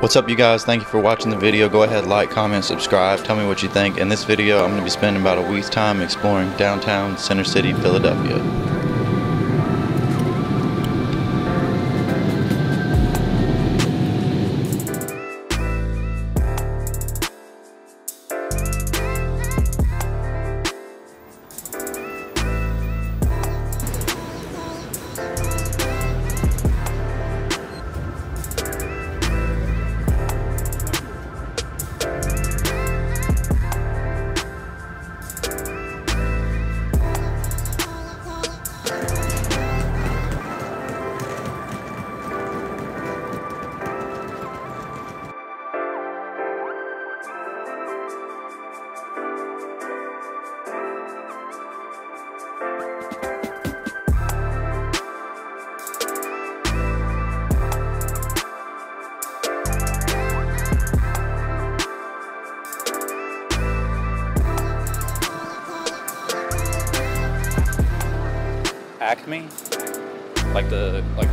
What's up you guys? Thank you for watching the video. Go ahead, like, comment, subscribe. Tell me what you think. In this video, I'm going to be spending about a week's time exploring downtown Center City, Philadelphia. Acme, like the like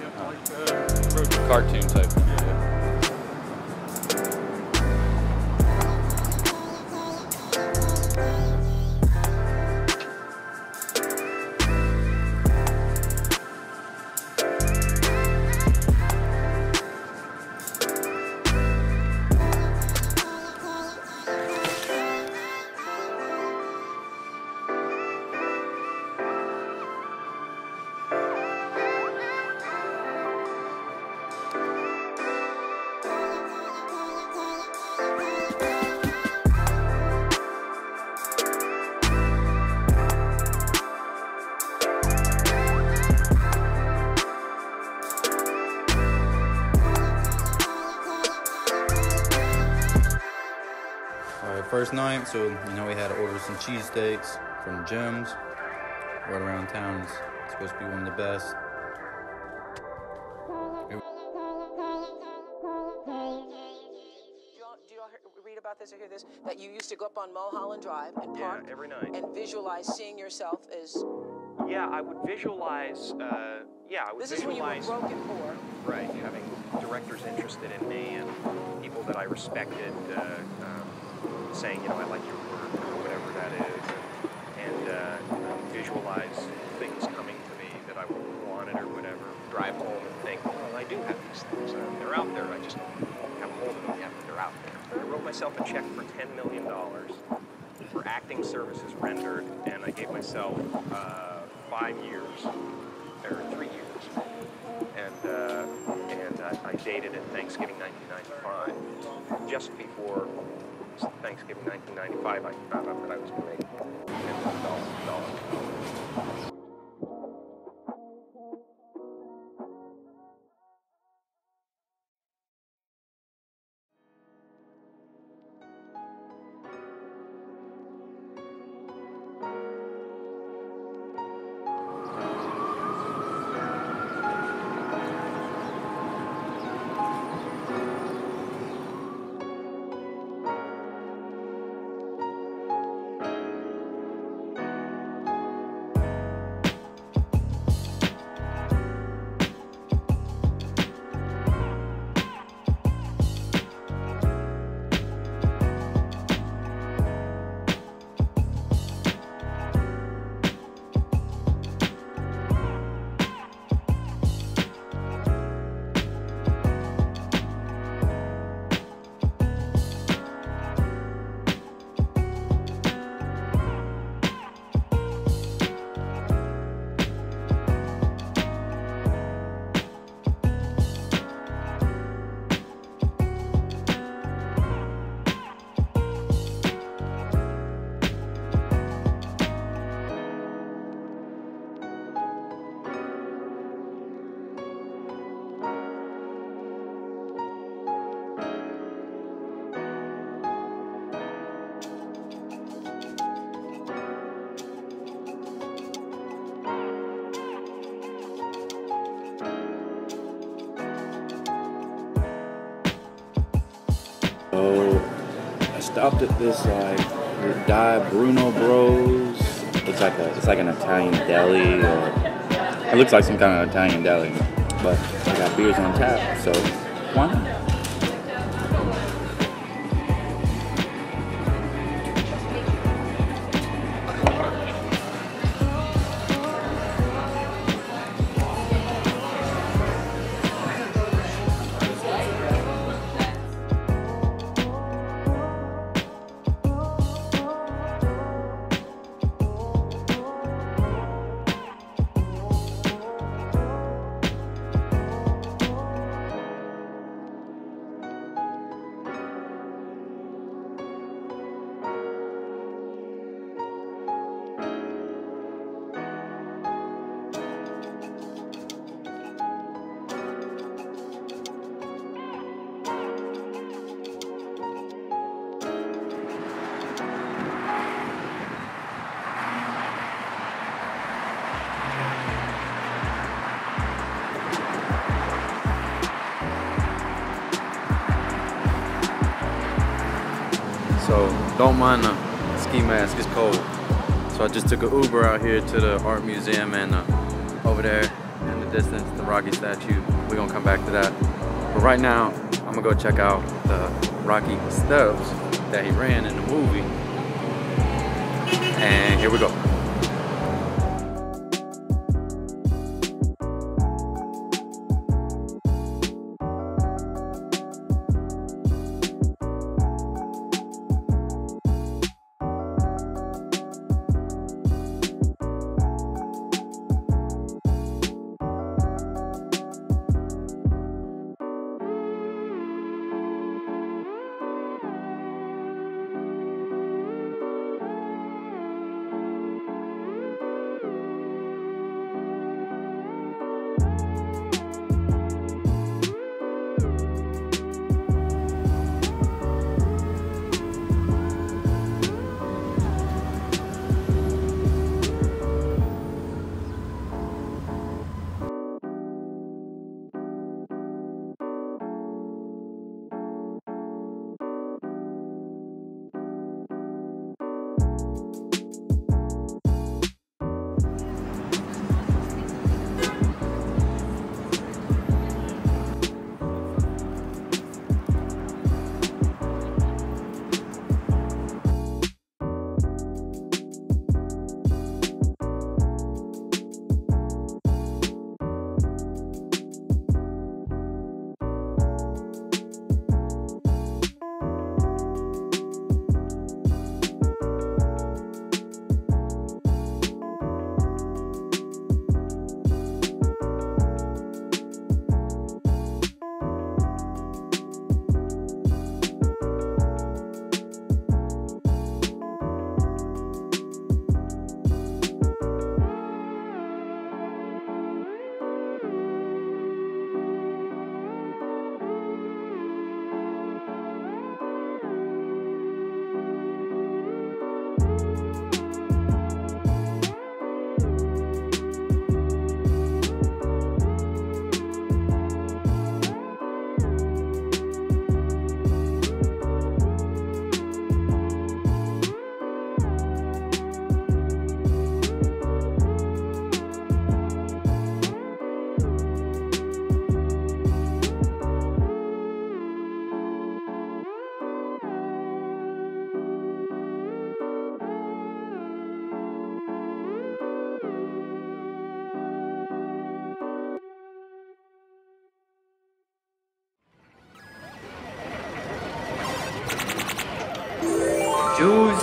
Yeah, like uh, cartoon type. First night, so you know we had to order some cheesesteaks from Jim's. Right around town, it's, it's supposed to be one of the best. Do you all, do you all hear- read about this or hear this? That you used to go up on Mulholland Drive and Yeah, park every night. and visualize seeing yourself as. Yeah, I would visualize. Uh, yeah, I would This is when you were broken poor. Right, having directors interested in me and people that I respected uh, um, saying, you know, I like your work or whatever that is, and uh, visualize things coming to me that I wanted or whatever. Drive home and think, well, I do have these things. Uh, they're out there. I just have hold of them yet, but they're out there. I wrote myself a check for $10 million for acting services rendered, and I gave myself uh, five years, or three years. And, uh, and I dated it Thanksgiving 1995. Just before Thanksgiving 1995, I found out that I was going to make $10 stopped at this like the Di Bruno Bros. It's like a it's like an Italian deli or it looks like some kind of Italian deli, but they got beers on tap. So Why not? So don't mind the ski mask, it's cold. So I just took an Uber out here to the art museum and uh, over there in the distance, the Rocky statue. We're gonna come back to that. But right now, I'm gonna go check out the Rocky steps that he ran in the movie. And here we go.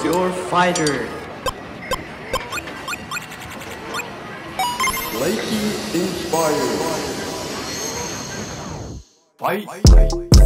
Your fighter. Lakey inspired. Fight. about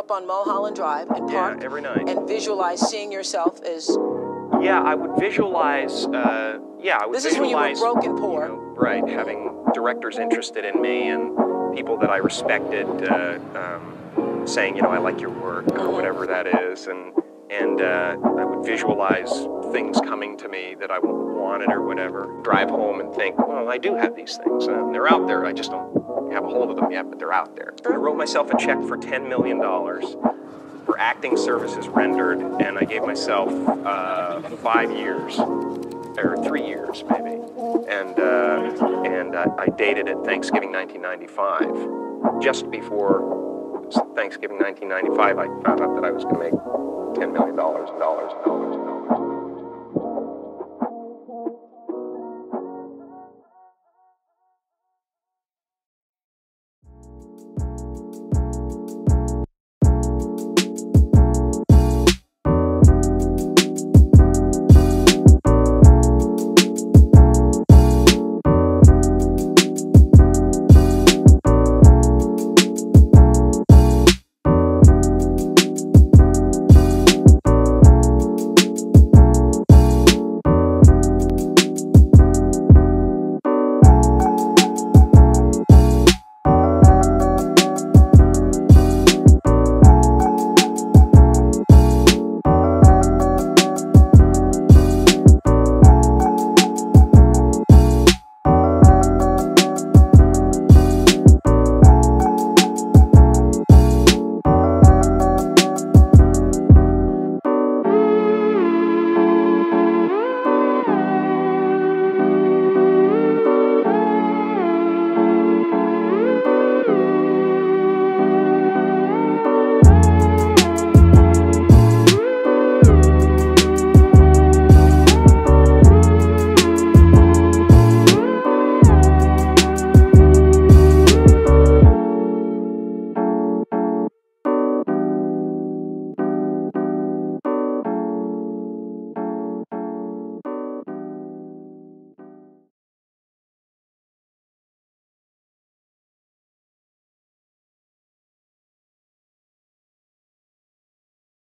up on Mulholland Drive and Yeah, park every night. and visualize seeing yourself as Yeah, I would visualize. Uh, yeah, I would This is when you were visualize. broke and poor. you know, right, having directors interested in me and people that I respected uh, um, saying, you know, I like your work Mm-hmm. or whatever that is, and and uh, I would visualize things coming to me that I wanted or whatever. Drive home and think, well, I do have these things. Uh, they're out there. I just don't have a hold of them yet, but they're out there. I wrote myself a check for ten million dollars for acting services rendered, and I gave myself uh, five years, or three years maybe, and uh, and uh, I dated it Thanksgiving 1995. Just before Thanksgiving 1995, I found out that I was going to make ten million dollars and dollars and dollars and dollars.